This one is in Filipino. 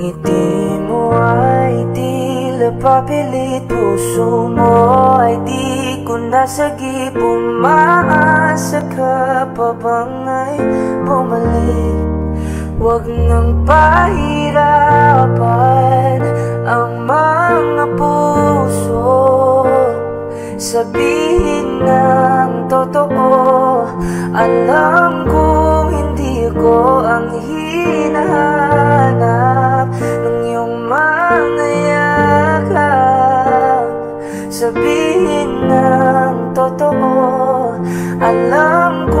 Ngiti mo ay tila papilit Puso mo ay di ko nasagip Umaasa ka pa bang ay bumalik? Huwag nang pahirapan ang mga puso. Sabihin ng totoo Alam kong hindi ko ang hinahanap mga yakap Sabihin ng totoo Alam ko